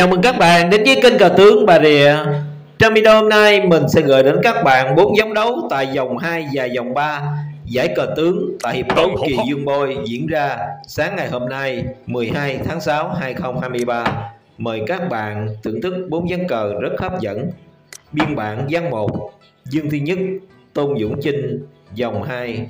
Chào mừng các bạn đến với kênh cờ tướng Bà Rịa. Trong video hôm nay mình sẽ gửi đến các bạn bốn giống đấu tại vòng 2 và vòng 3 Giải cờ tướng tại Hiệp đấu Kỳ Dương Bôi diễn ra sáng ngày hôm nay 12 tháng 6 2023 Mời các bạn thưởng thức bốn ván cờ rất hấp dẫn. Biên bản ván 1 Dương Thi Nhất Tôn Dũng Chinh Vòng 2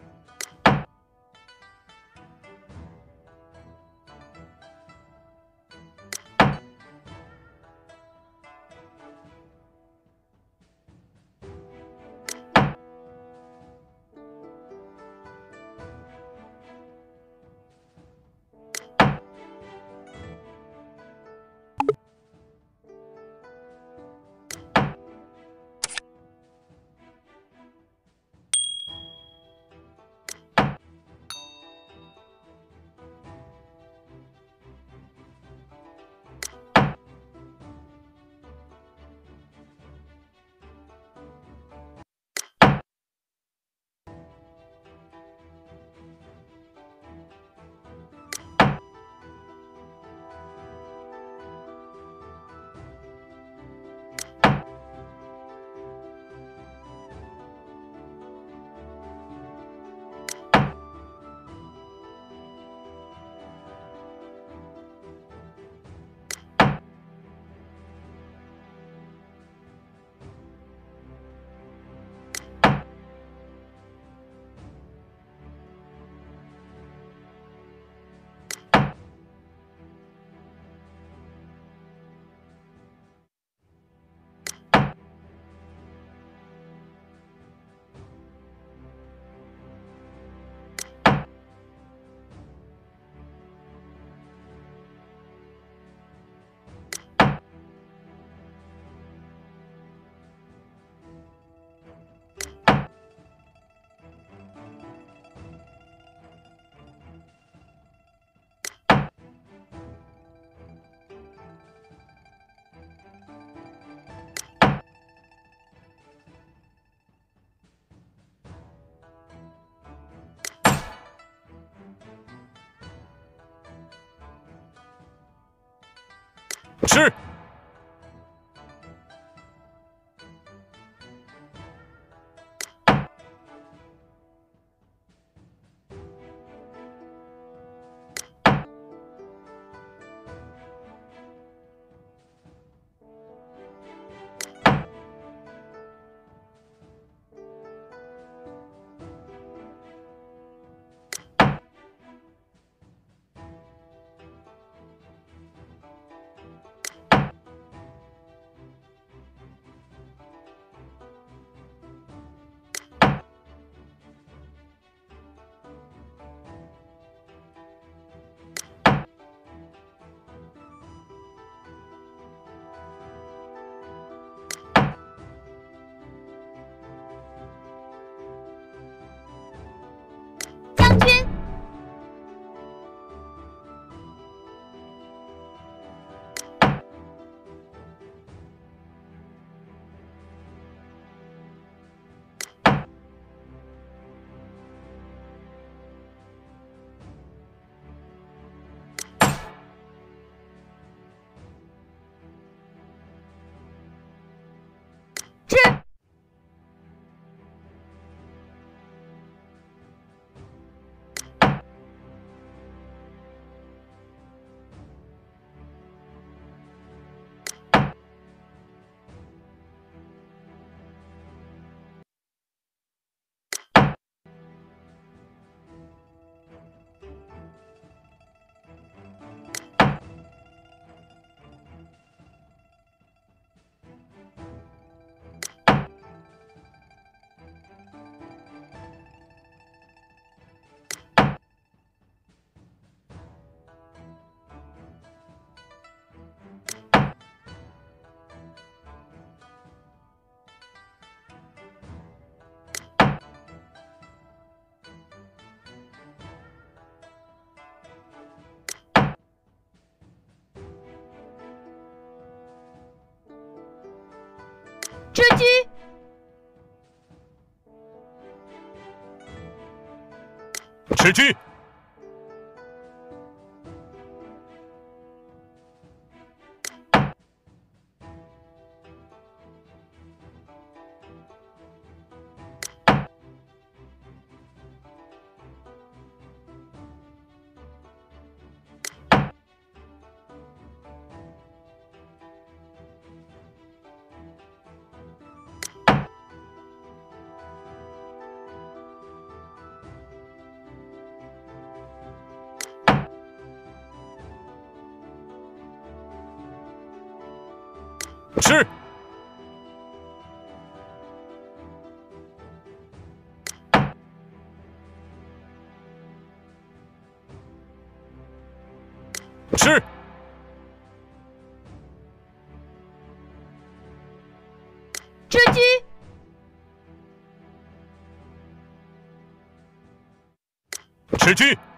吃。吃鸡。是。是。吃鸡。吃鸡。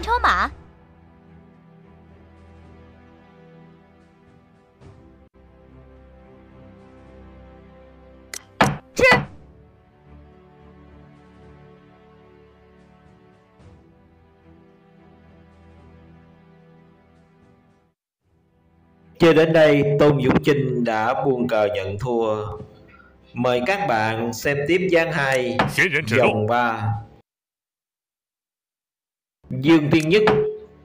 将军抽马。吃。Chơi đến đây, Tôn Dũng Chinh đã buông cờ nhận thua. Mời các bạn xem tiếp gián 2, 闲人指路， dòng 3. Dương Tiên Nhất,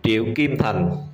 Triệu Kim Thành. “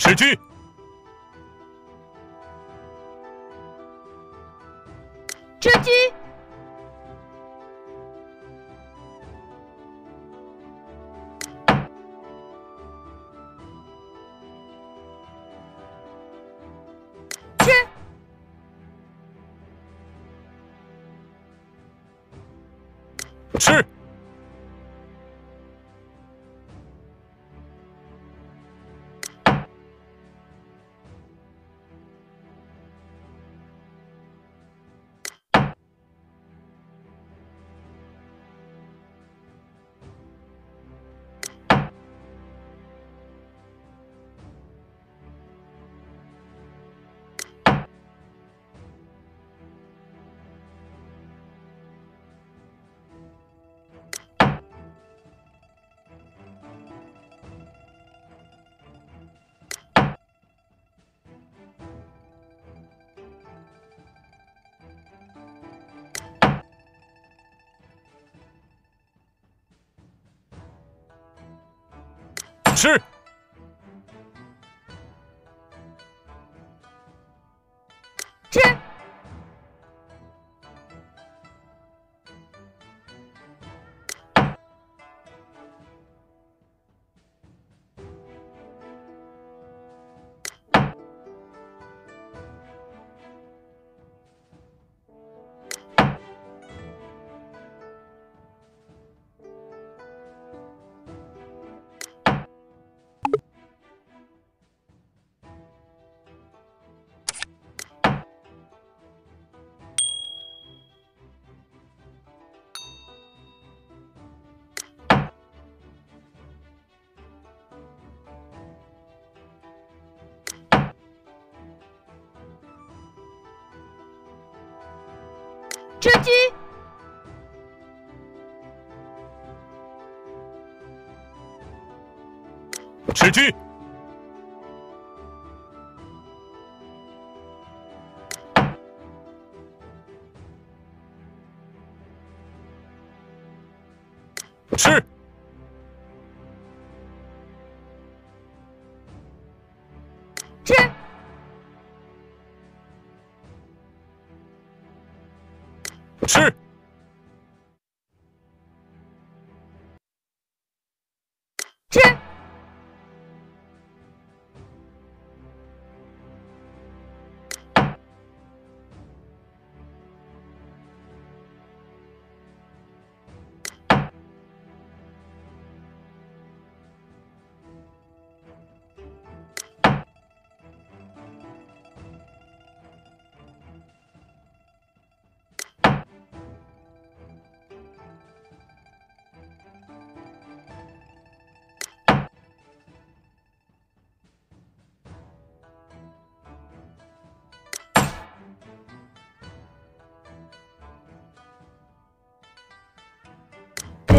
吃鸡。吃，吃鸡，吃鸡。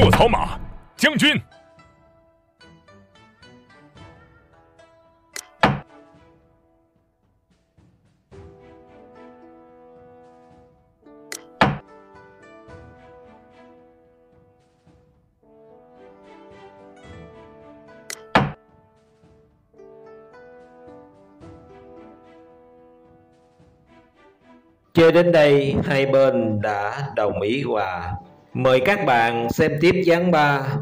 卧槽马，将军，Chơi đến đây hai bên đã đồng ý hòa. Mời các bạn xem tiếp gián 3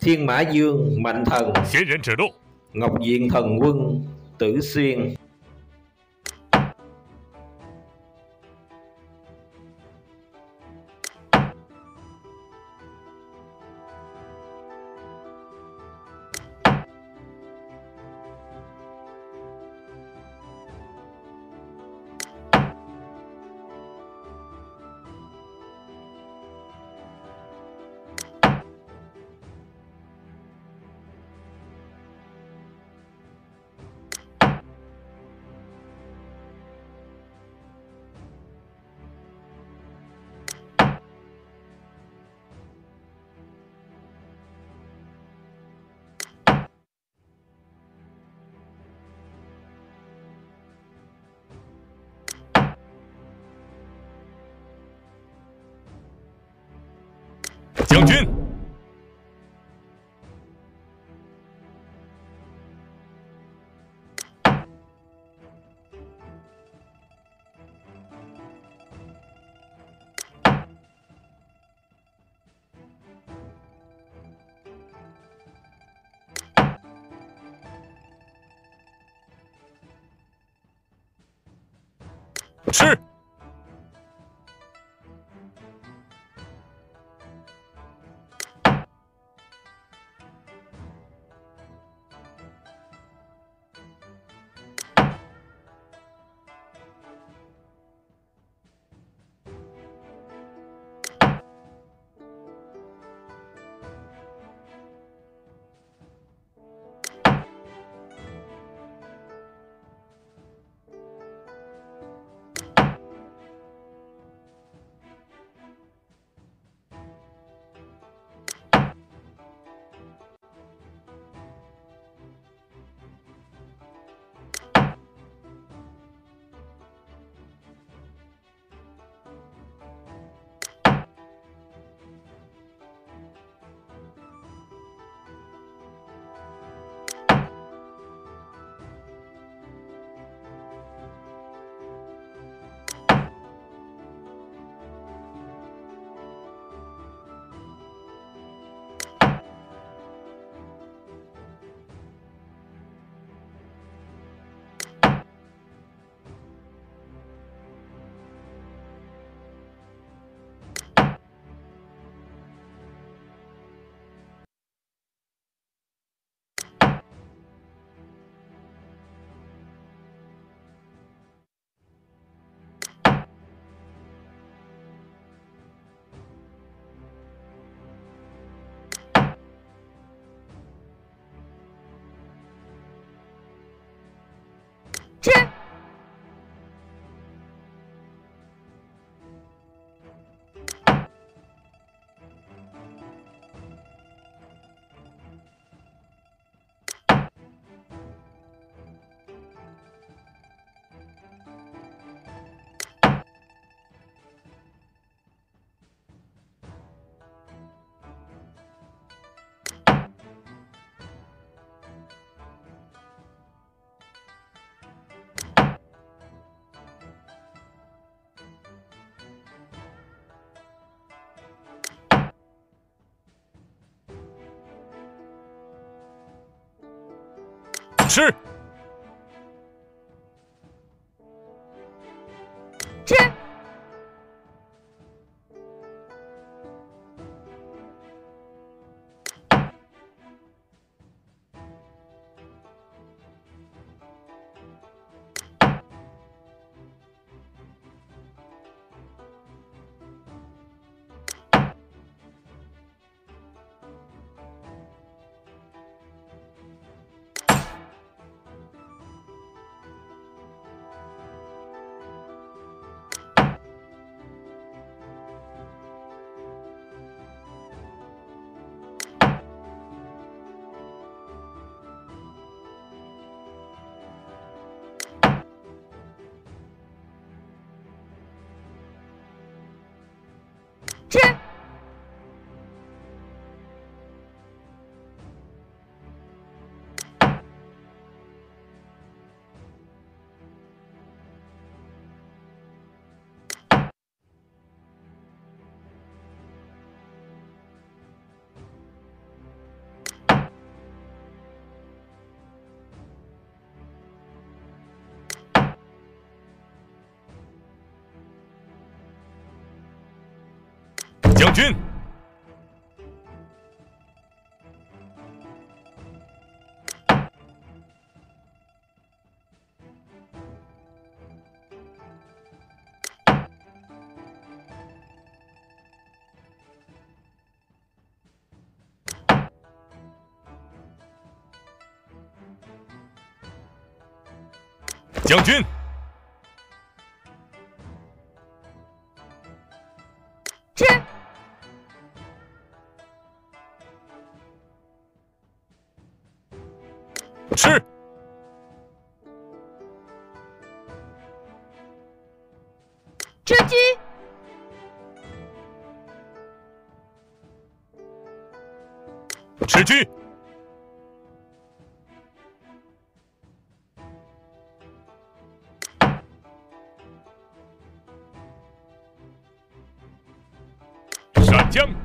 Thiên Mã Dương Mạnh Thần Ngọc Diện Thần Quân Tử Xuyên. 将军，吃，吃，军，将军，тем,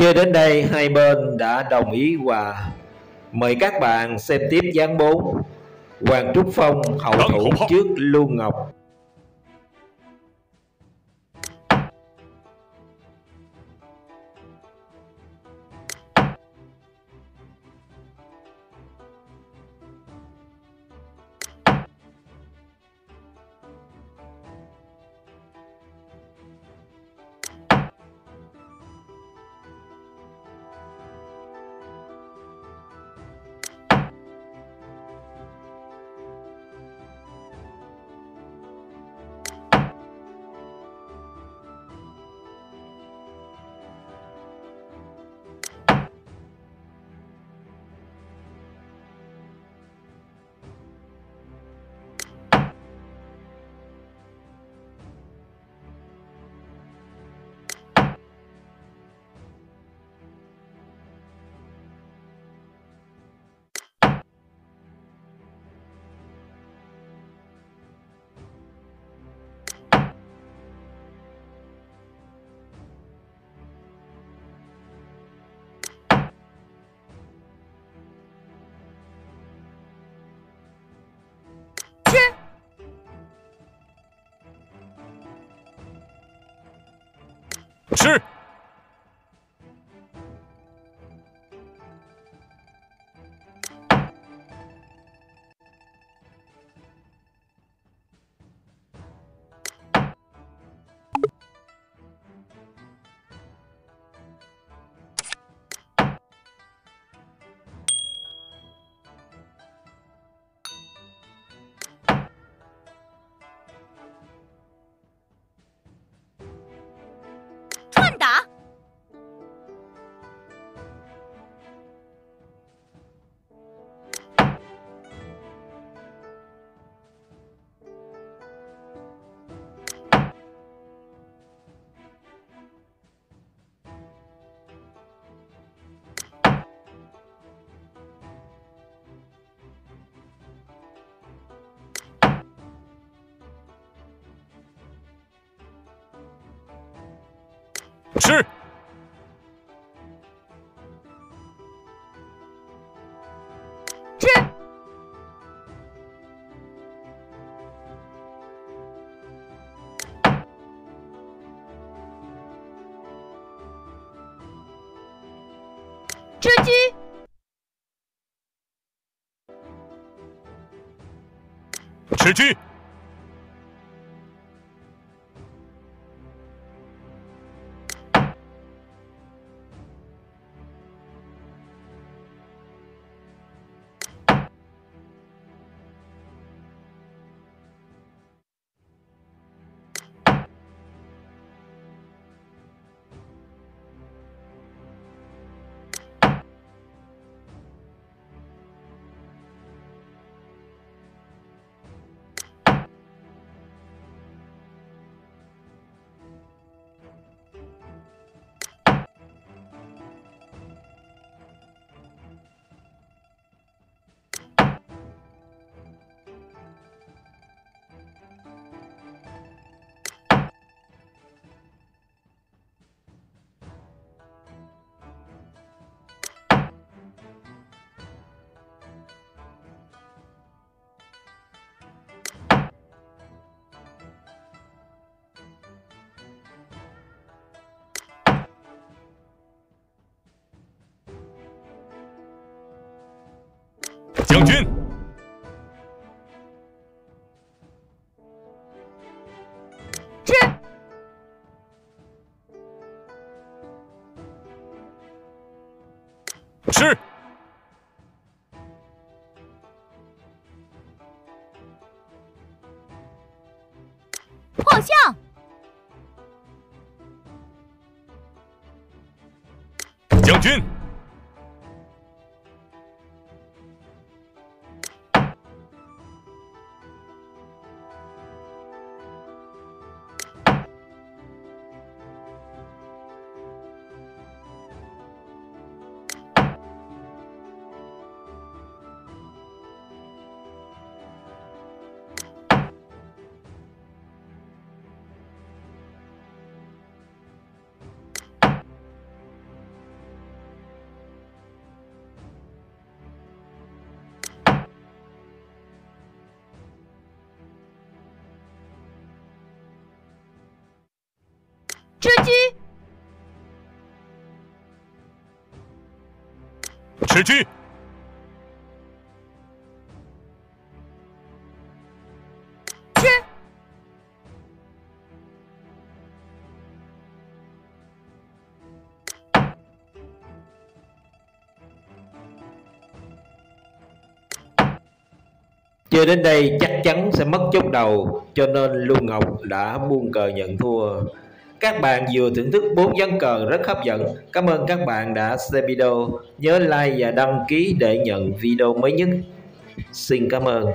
，Chơi đến đây hai bên đã đồng ý hòa. Mời các bạn xem tiếp gián 4. Hoàng Trúc Phong hậu thủ trước Lưu Ngọc. 吃，吃鸡，吃鸡，吃，吃鸡，吃鸡，吃，Chơi đến đây chắc chắn sẽ mất chốt đầu cho nên Lưu Ngọc đã buông cờ nhận thua. Các bạn vừa thưởng thức bốn ván cờ rất hấp dẫn. Cảm ơn các bạn đã xem video. Nhớ like và đăng ký để nhận video mới nhất. Xin cảm ơn.